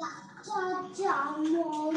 家家猫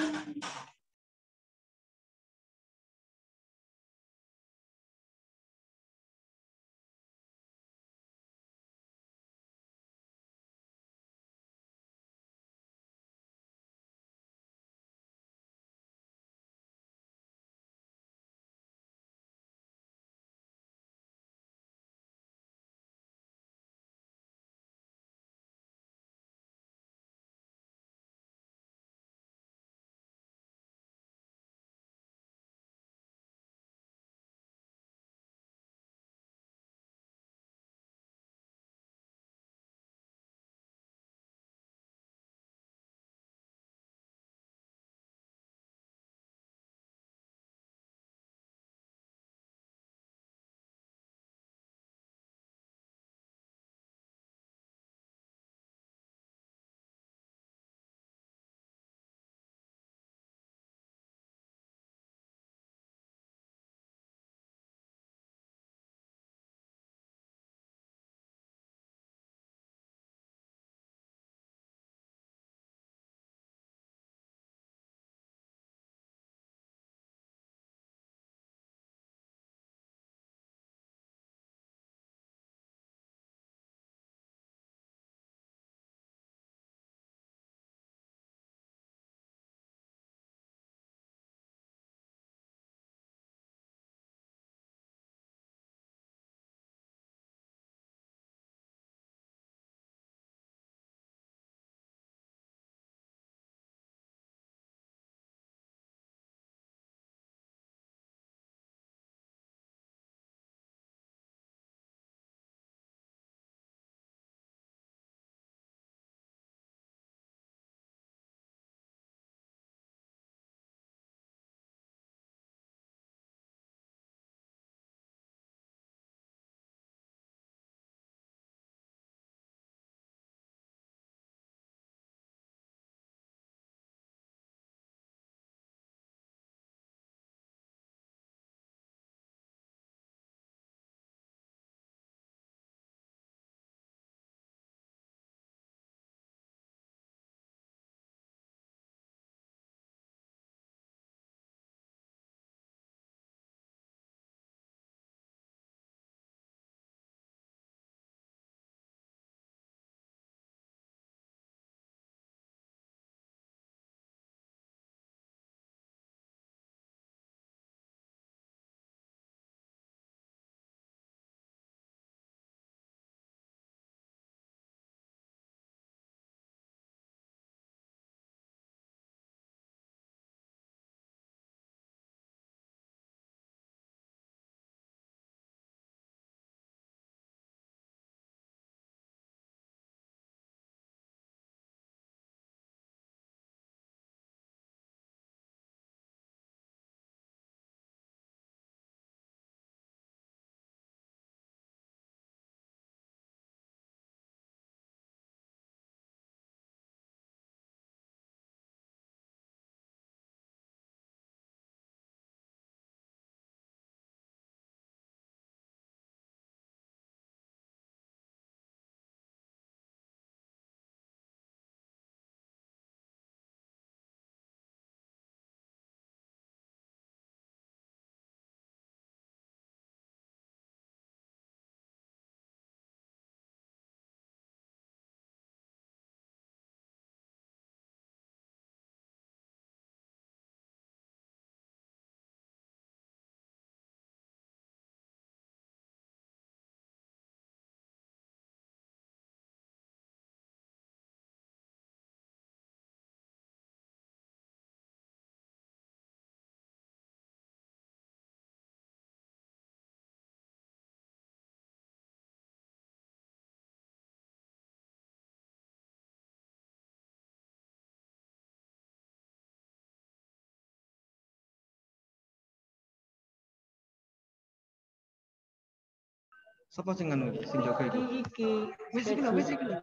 Sapa sing anu sing jaga iku? Iki Wis iki lho, wis iki lho.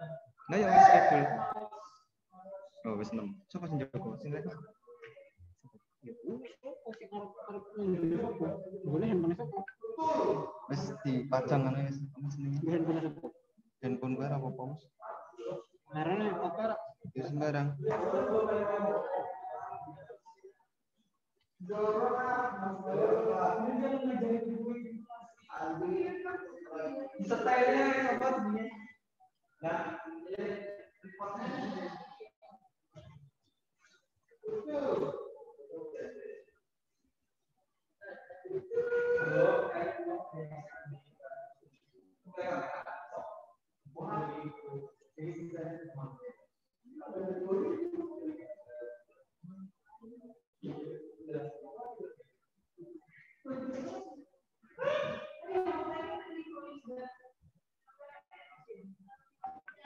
Lah ya wis schedule. Oh, wis 6. Sapa sing jaga? Sing lek. Boleh handphone siapa? Wis dipajang anu wis apa jenenge? Handphone siapa? Handphone gue apa apa Mas? Kotor Ya sembarang stylenya sobat nah reportnya.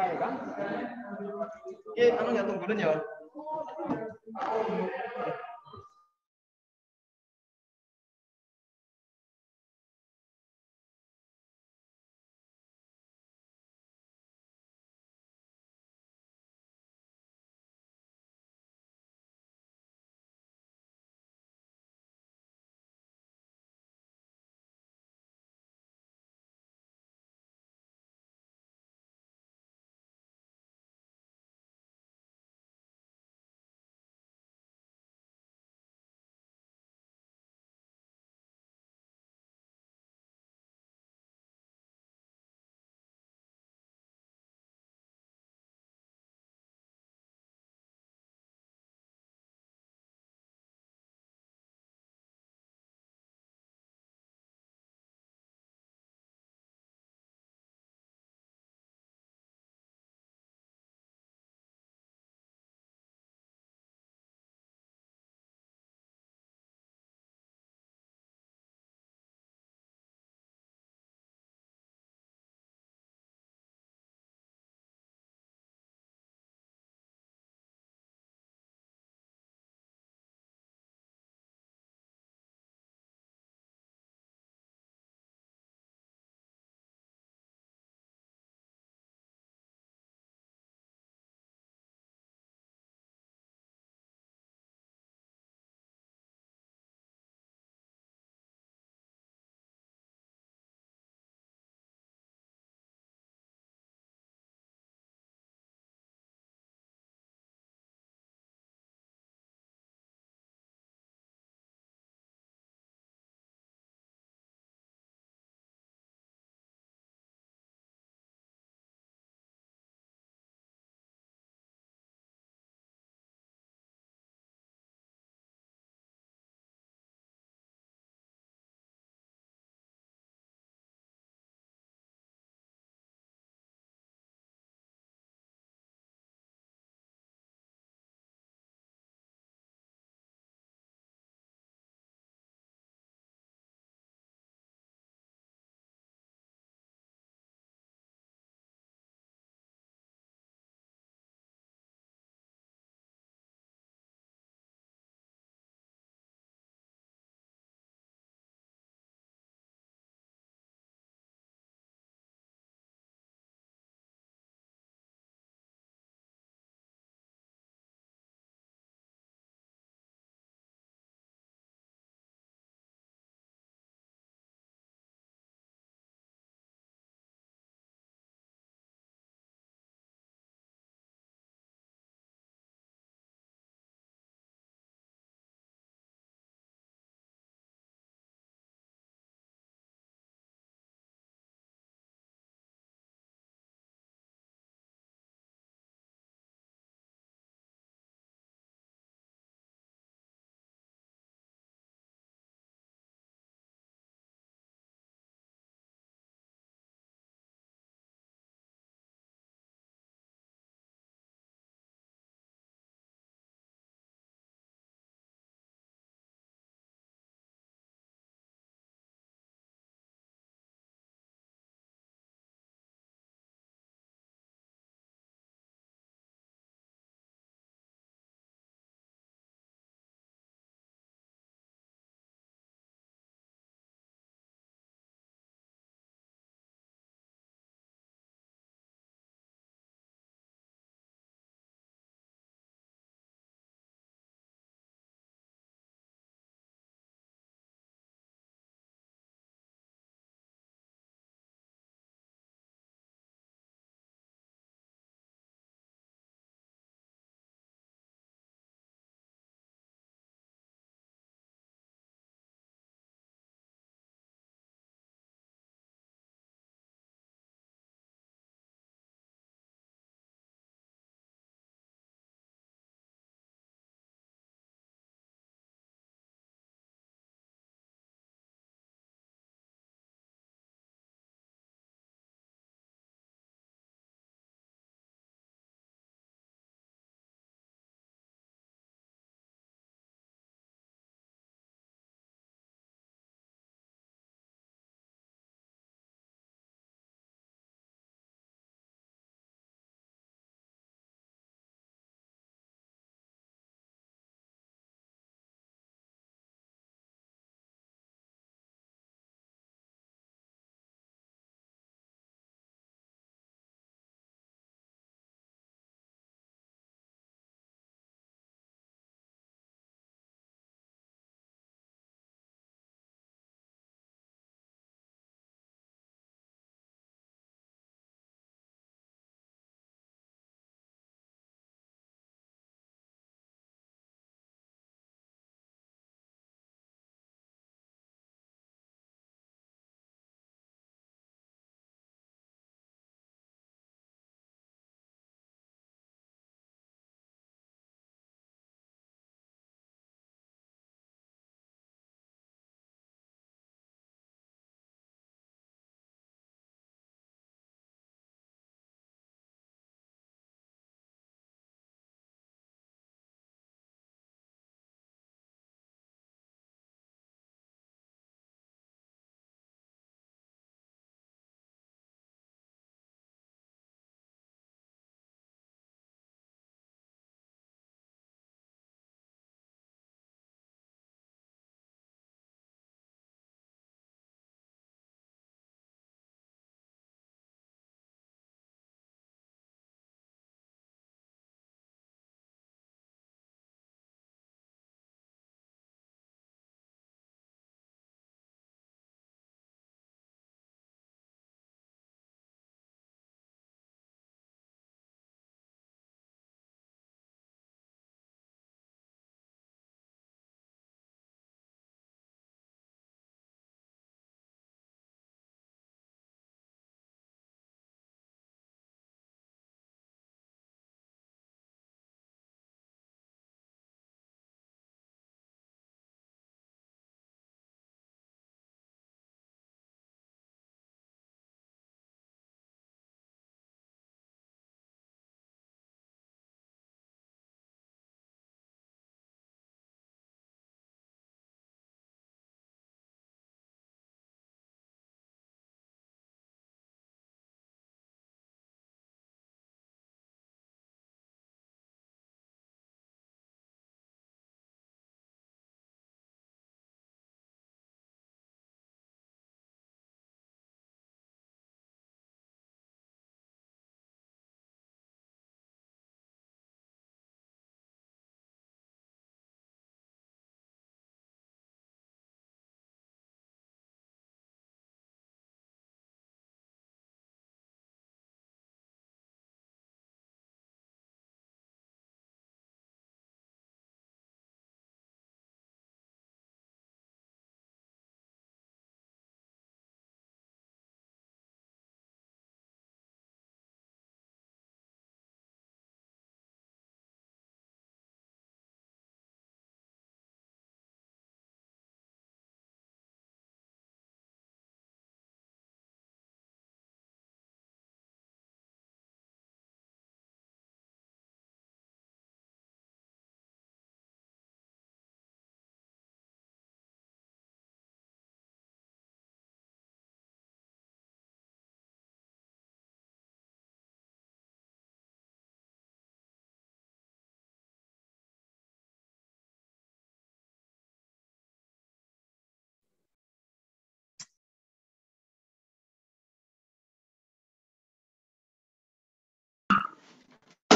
pakai? Oke, anu nyatung tunggu dulu ya.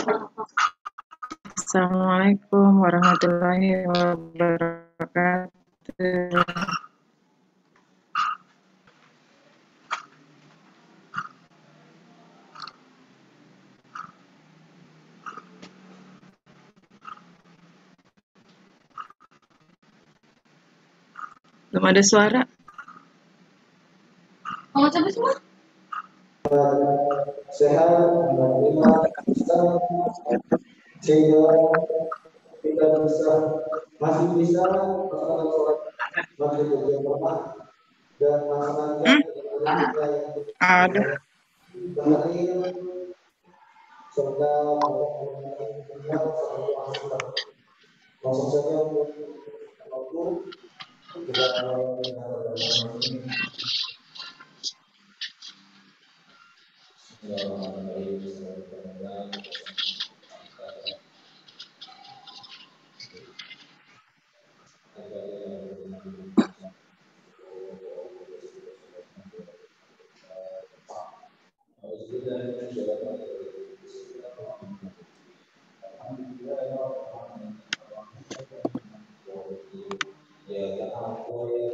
Assalamualaikum warahmatullahi wabarakatuh. Belum ada suara. Mau coba semua? Sehat menerima Islam sehingga kita bisa masih bisa melaksanakan sholat maghrib berjamaah dan melaksanakan ibadah yang bahagia serta. Langsung untuk waktu kita Alhamdulillah, ya Allah, ya Allah,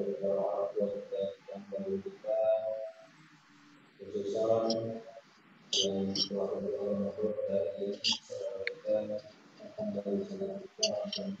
beberapa orang tua kita yang telah dari akan dari kita akan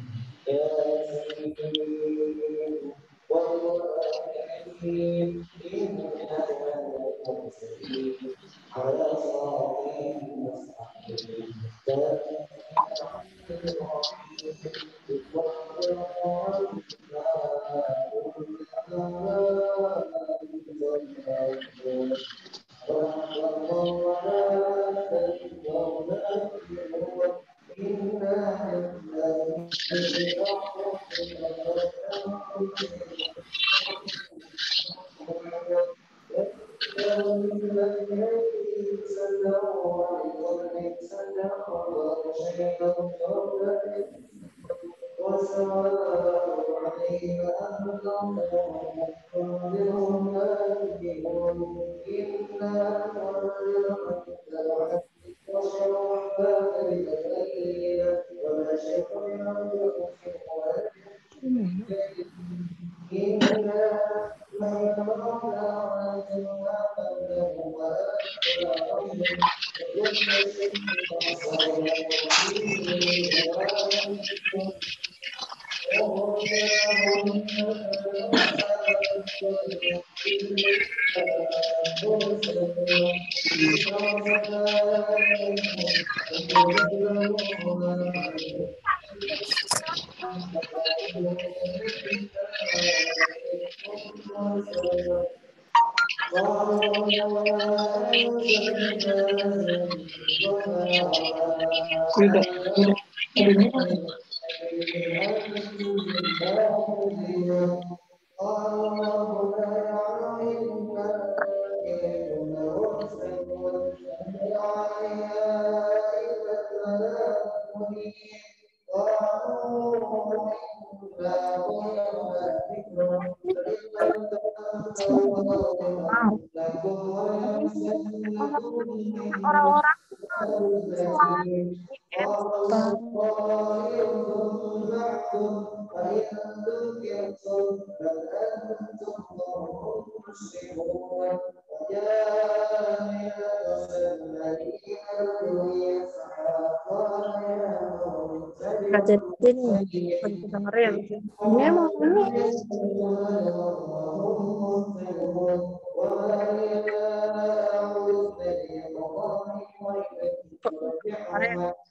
orang-orang Thank. Rajatin kontemporer. Memang. Kontemporer.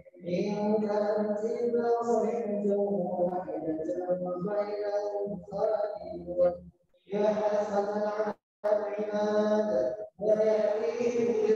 من كأس بصر واحدة بين الخالق يحسن على العباد ويأتيه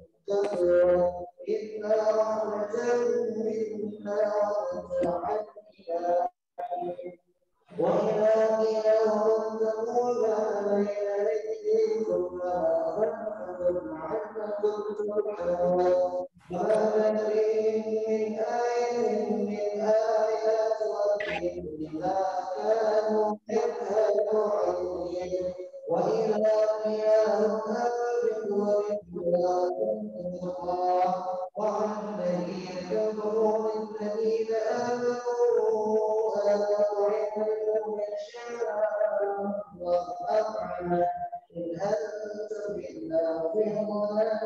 تسرا إلا رحمة منا وجعلنا وإلههم تقول علينا أيديكم وما خلفكم عنكم ترحمون ما من آية من آيات ربهم إذا كانوا منها وإلى قيامها برضوان الله وعن الذين كفروا للذين آمنوا أن أطعموا من شاء الله. أطعم إن أنتم إلا في ضلال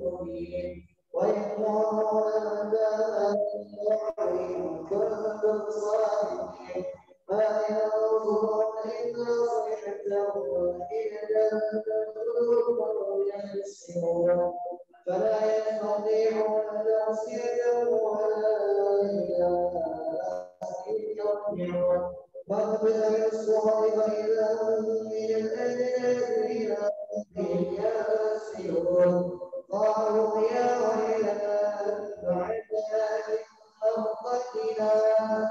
مبين ويقولون متى أن نعلم كنتم الصالحين فينظرن إلى صيحتهن إذا لم يحسنون فلا يستطيعون توصية ولا إلى يرجعون واقبل من الصغر فإذا هم من الأجداث إلى قالوا يا ويلنا بعثنا من أرضنا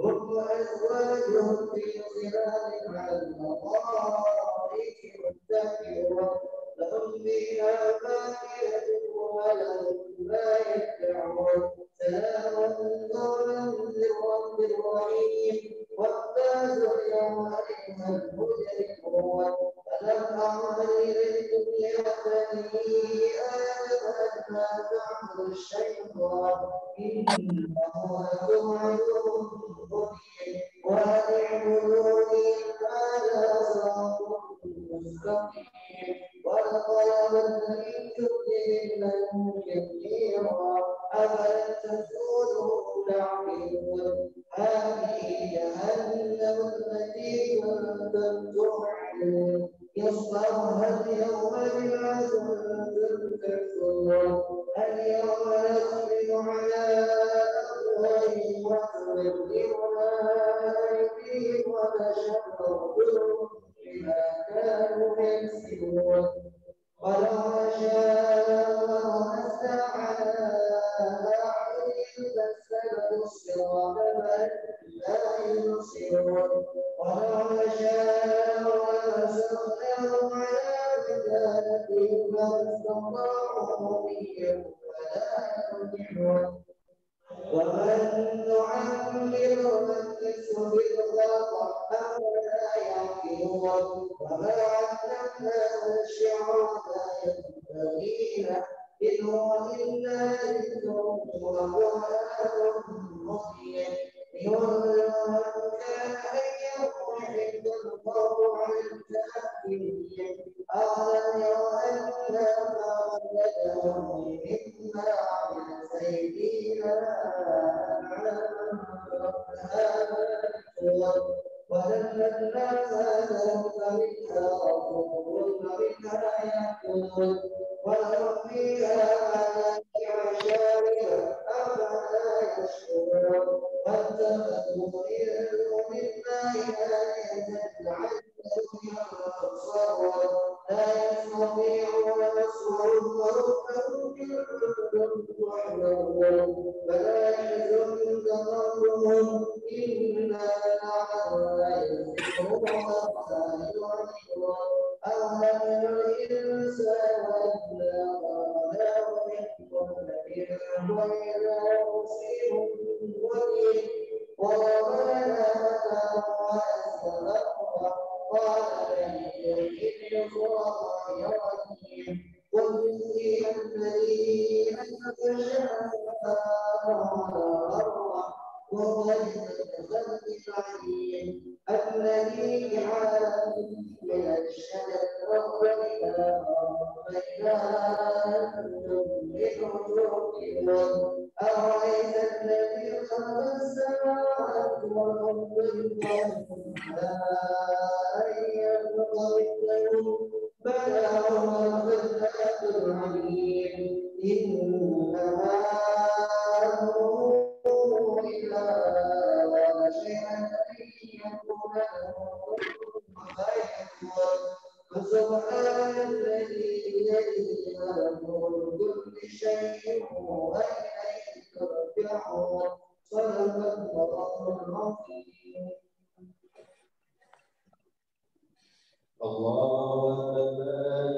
هم وأزواجهم في ظلال على الأرائك متكئون لهم فيها فاكهة ولهم ما يدعون سلام قولا من رب رحيم أيها المجرمون ألم أعمل إليكم يا بني آدم ألا تعبدوا الشيطان إنه لكم عدو مبين وأن اعبدوني هذا صراط مستقيم ولقد أضللتم جبلا كثيرا أفلم تكونوا تعقلون هذه جهنم التي كنتم توعدون يصلوها اليوم بما كنتم اليوم نختم على أفواههم وتبلغنا أيديهم ونشهد أرجلهم بما كانوا يكسبون ولو شاء الله أعينهم فاستبقوا. الصراط بل لا يبصرون ولو شاء لمسخناهم على كتابهم ما استطاعوا مضيا ولا يرجعون ومن نعمر نكسه في الخلق أفلا يعقلون وما علمناه الشعر لا ينبغي له إن هو إلا ذكر وقرآن مبين من كان حيا ويحب الله على الكافرين أولم أنا ما خلقهم مما عملت أيدينا وذللناها لهم فمنها ركوبهم ومنها يأكلون ولهم فيها منافع شاربة أفلا يشكرون واتخذوا من دون الله آلهة وضرب لنا مثلا وأسلمه قال لن يحل الخيرين قل هي الذي أنزل على الأرض الخلق العليم الذي جعل من الشجر بينها أنتم لتوقنون أرأيت الذي خلق السماوات والأرض أن يخلق مثلهم بلى هو الخلاق العليم أمره أراد شيئا أن يكون له فسبحان الذي بيده ملكوت كل شيء وإليه ترجعون صدق الله العظيم الله أكبر.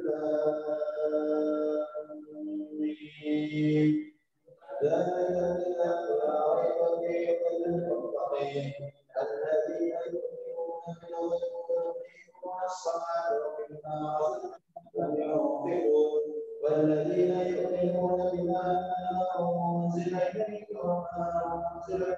consider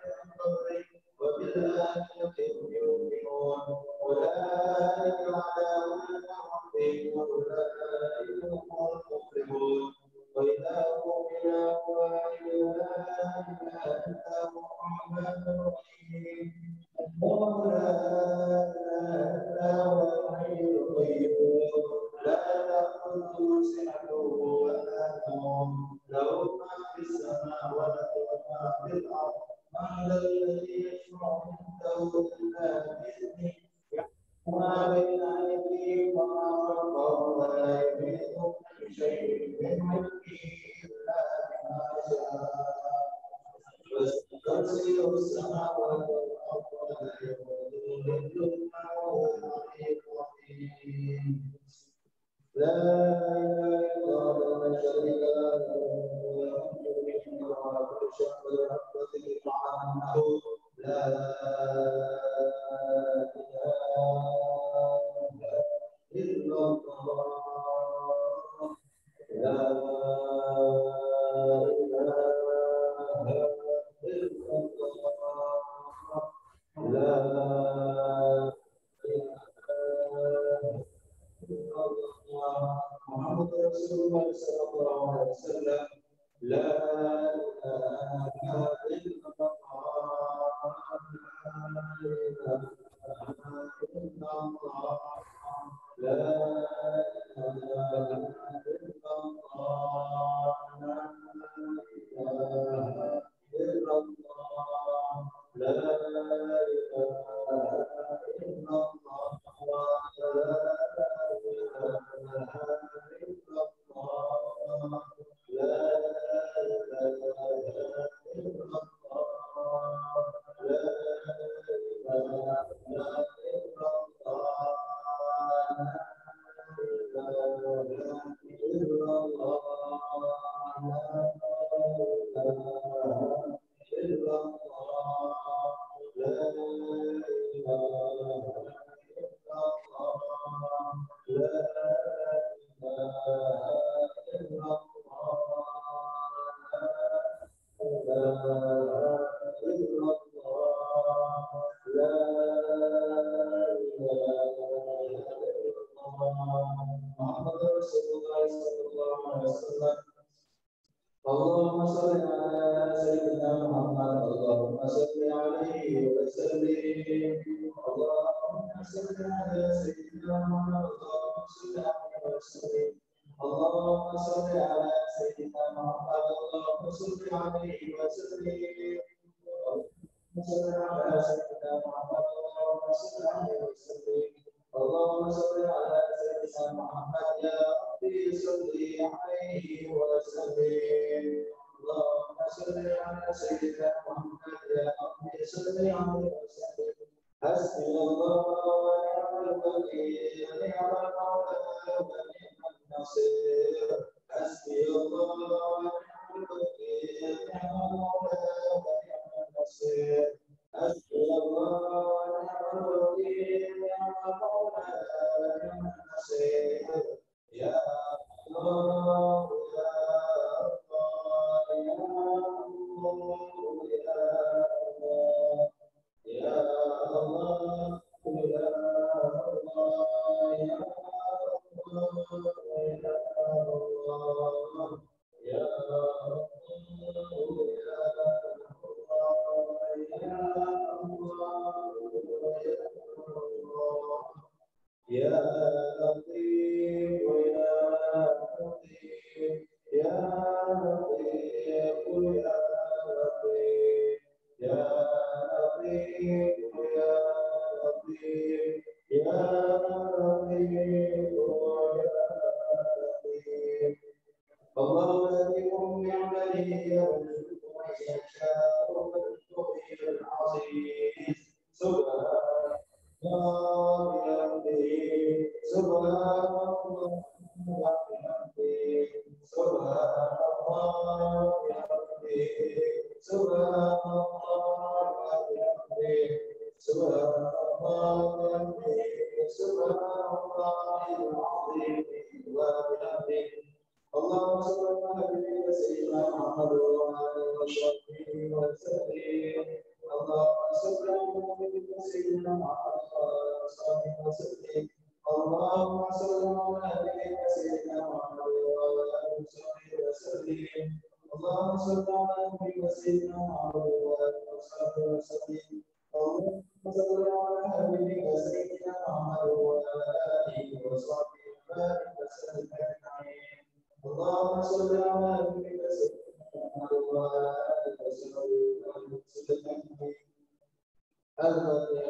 Well,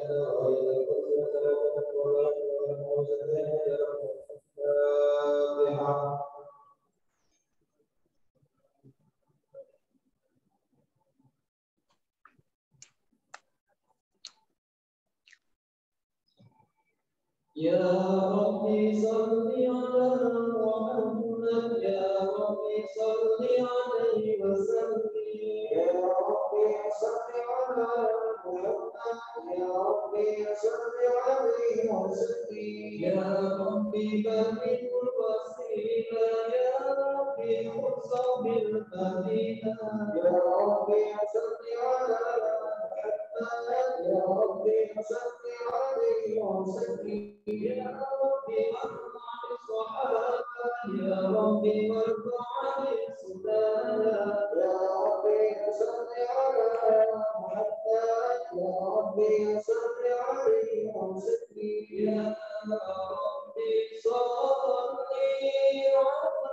انصب المدينة يا ربي صل على محمد يا ربي صل عليه وسلم يا ربي وارض عن يا ربي وارض عن يا ربي صل على محمد يا ربي صل عليه وسلم يا ربي صل على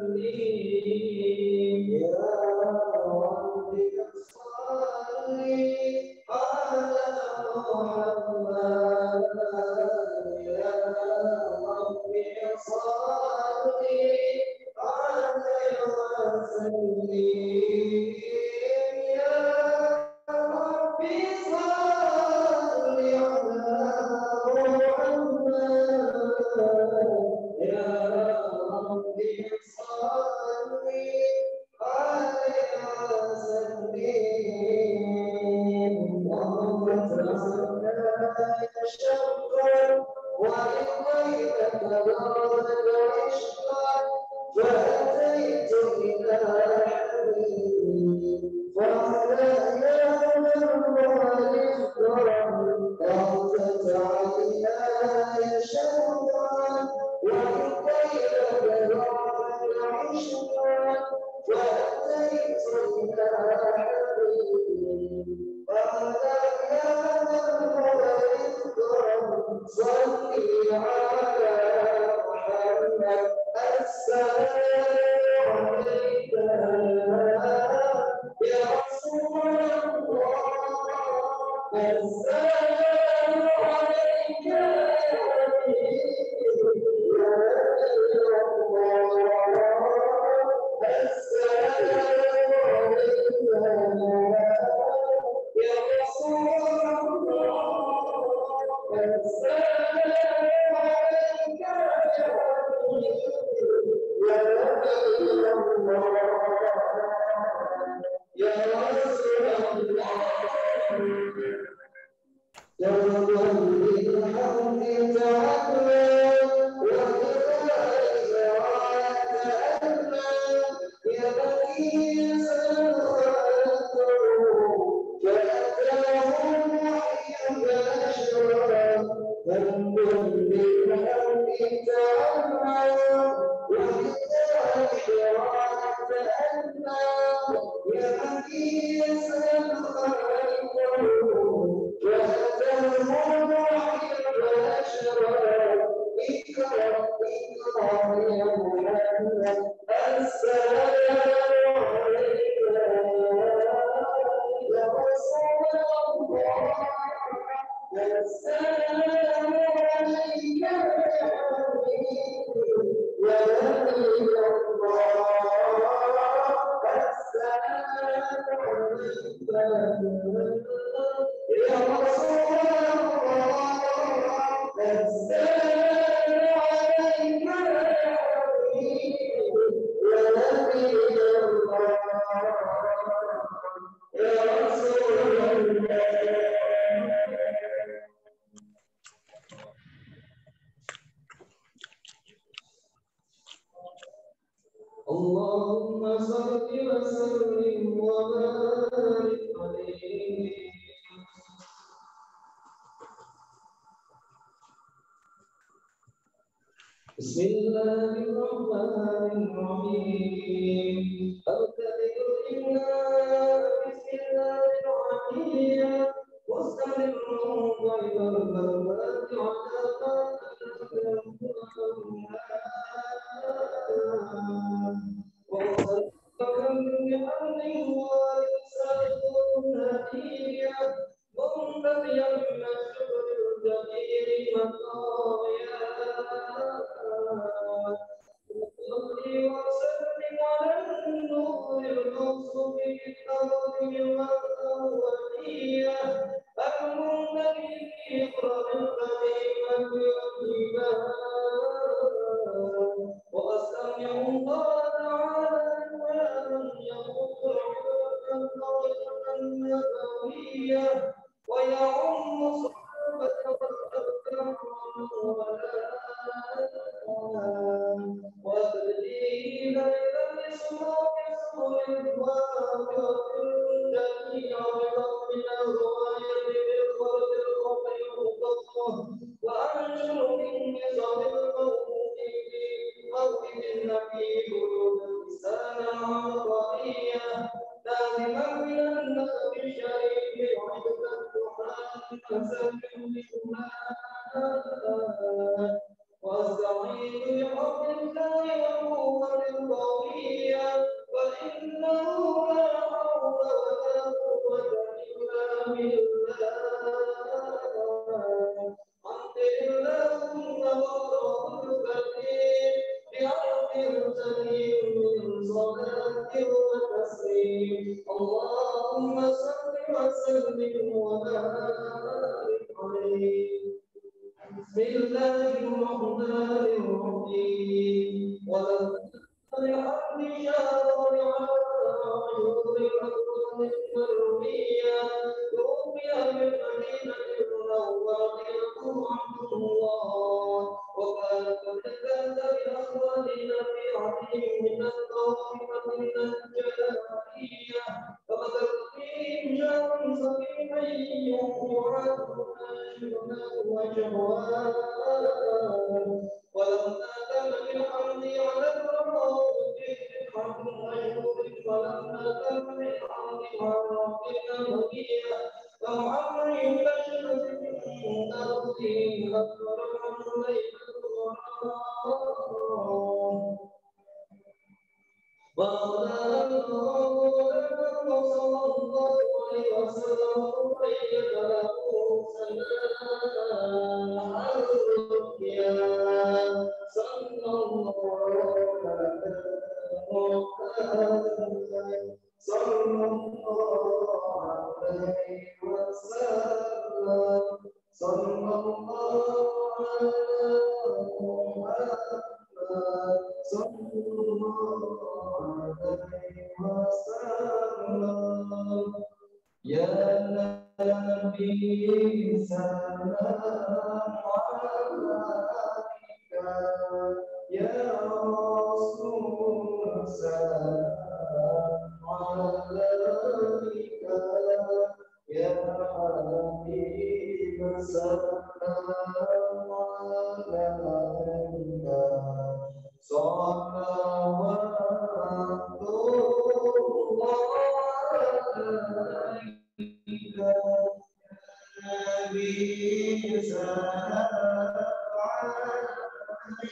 Amazing.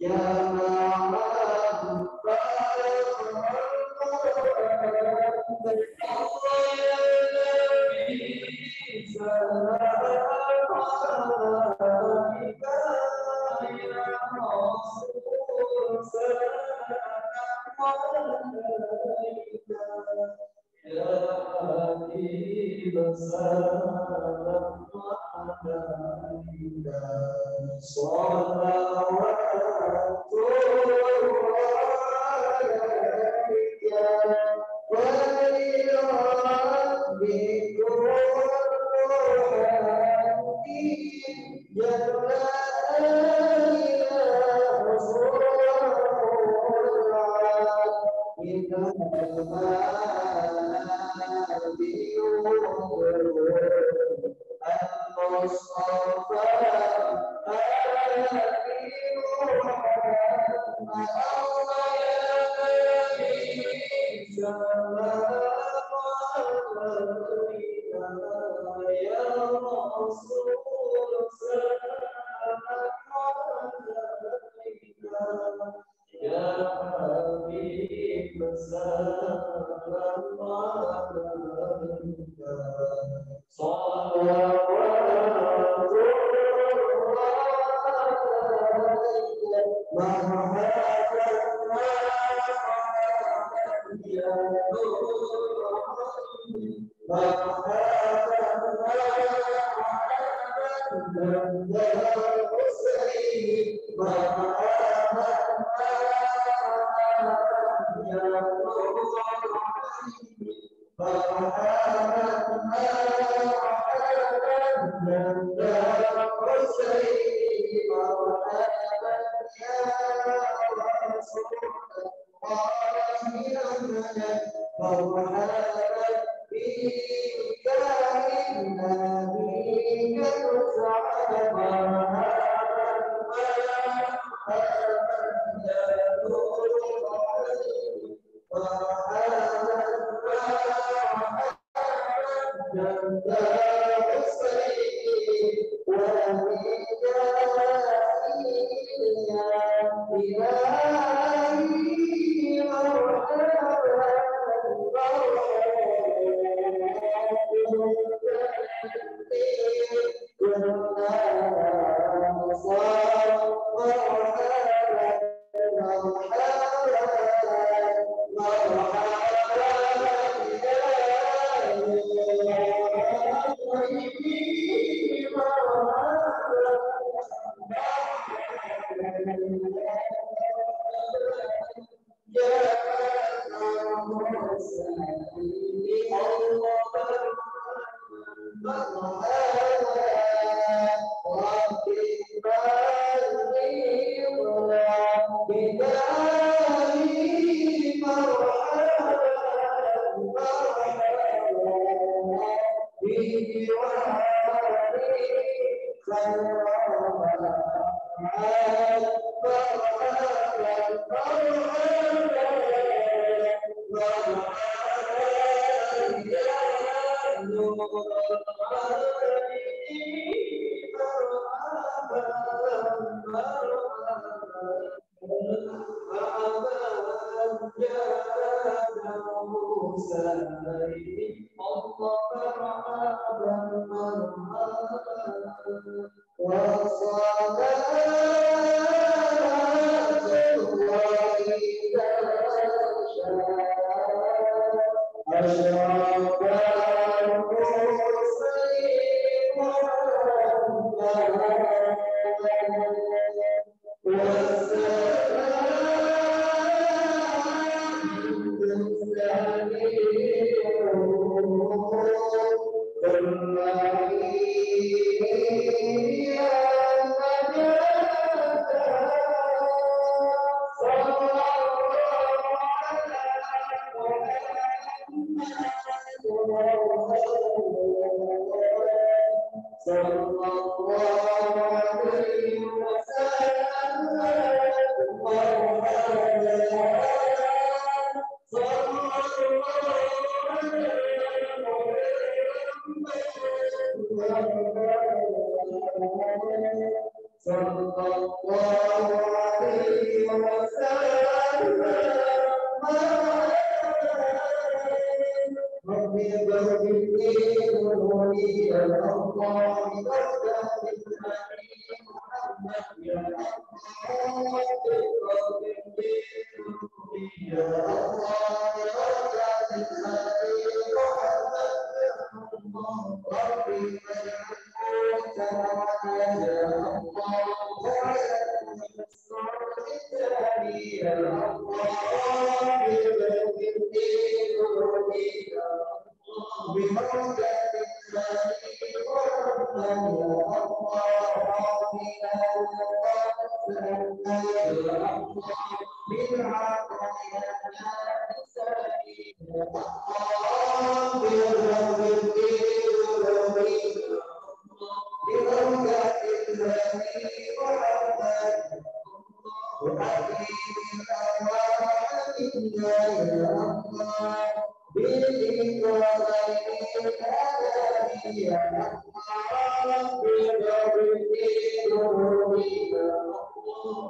Yeah. Amen.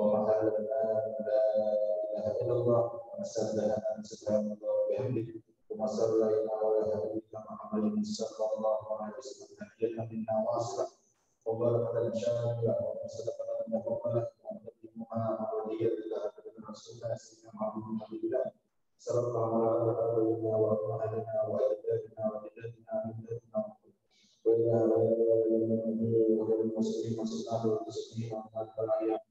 القرآن العظيم ومحل لا إله إلا الله وسبح سبحان الله وبحمده وما صلينا على حبيبنا محمد صلى الله عليه وسلم تحية منا واصلة وبركة شاملة وصدقة مقبلة ونبيها ولي الله رسول الله سيدنا محمد الله صلى الله على أبونا وأمهاتنا وأجدادنا وجداتنا وجداتنا وإلى غير المسلمين صلى الله عليه وسلم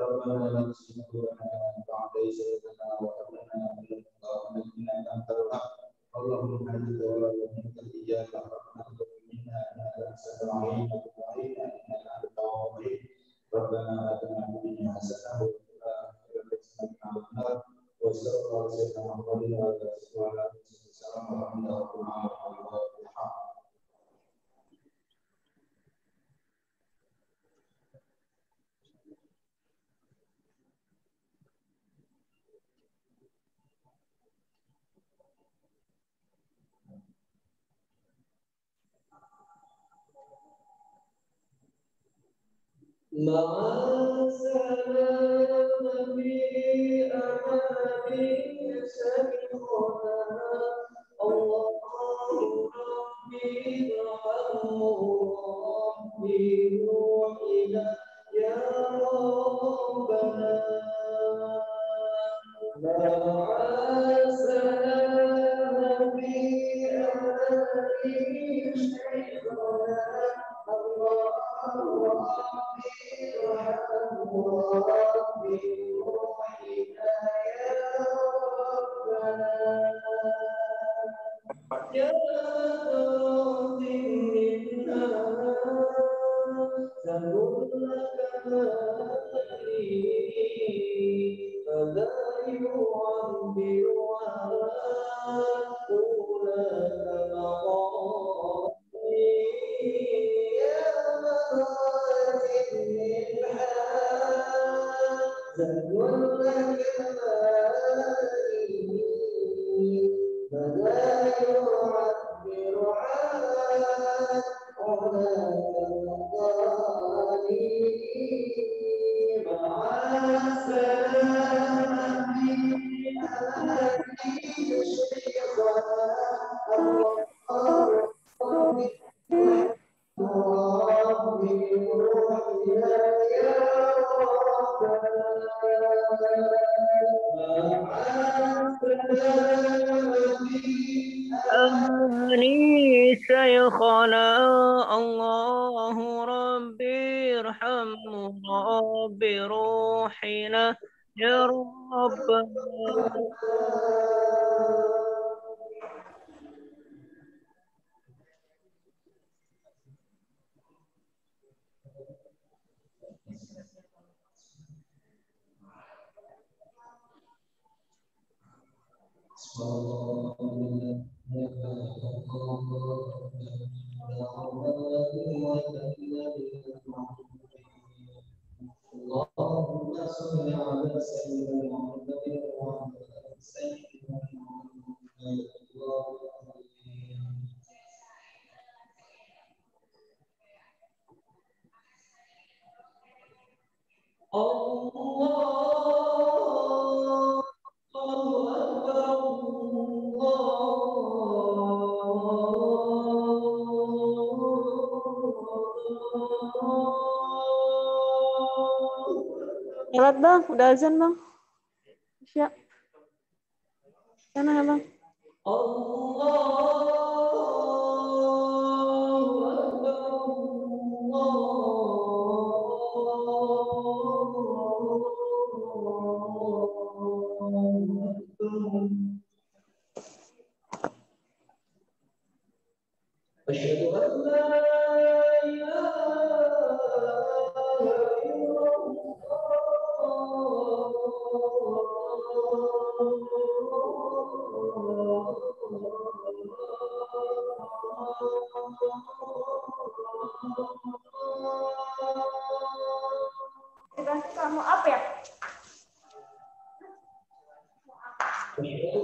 ونسألك الغنى عن الناس ربنا لا تزغ قلوبنا بعد إذ هديتنا وهب لنا من لدنك رحمة إنك أنت الوهاب اللهم هدك ولا منك إياك رحمة منا إنك أنت العليم وعلينا إنك أنت التواب الرحيم ربنا آتنا في الدنيا حسنة وفي الآخرة حسنة وقنا عذاب النار وصلى الله على سيدنا محمد وعلى آله وعلى وسلم ورحمة الله وبركاته مع السلامة في أمان سبقنا doesn't không? Vâng?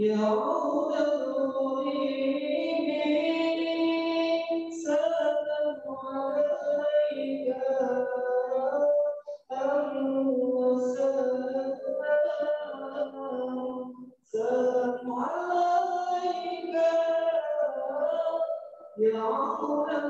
يا رب Oh.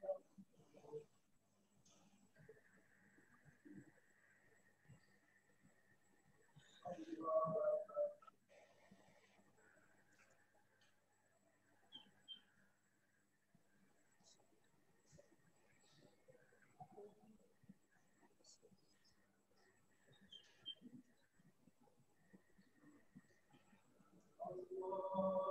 Oh.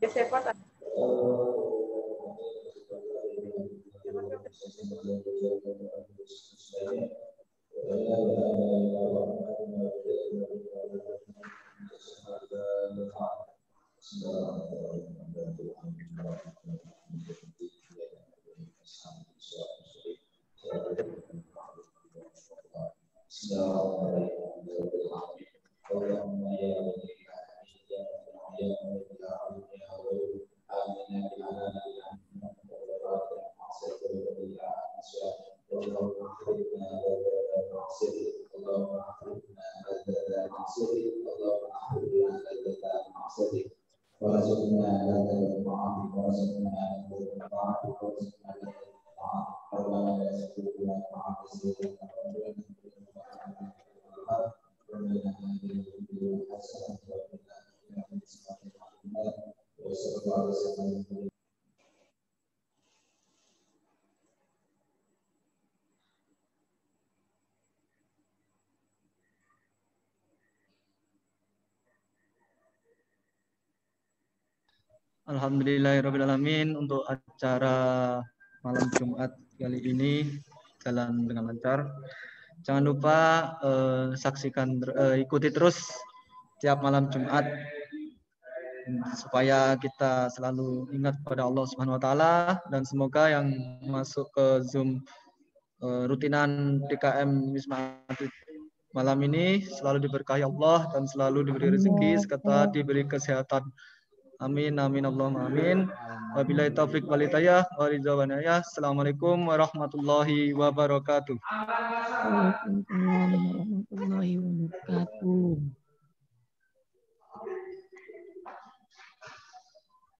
Kesehatan. Thank you. Berobat? اللهم يا ولي يا ورزقنا لذة الطاعة ورزقنا لذة الطاعة ورزقنا لذة الطاعة ربنا لا تزغنا بعد إذ هديتنا وهب لنا من لدنك حسنة وقنا عذاب النار وصلى الله وسلم Alhamdulillahirrahmanirrahim untuk acara malam Jumat kali ini jalan dengan lancar. Jangan lupa eh, saksikan eh, ikuti terus tiap malam Jumat supaya kita selalu ingat pada Allah Subhanahu wa taala dan semoga yang masuk ke Zoom eh, rutinan DKM Wisma Atlet malam ini selalu diberkahi Allah dan selalu diberi rezeki serta diberi kesehatan. Amin amin Allahumma amin. Wabillahi taufik wal hidayah wa ridha wa. Assalamualaikum warahmatullahi wabarakatuh. Waalaikumsalam warahmatullahi wabarakatuh.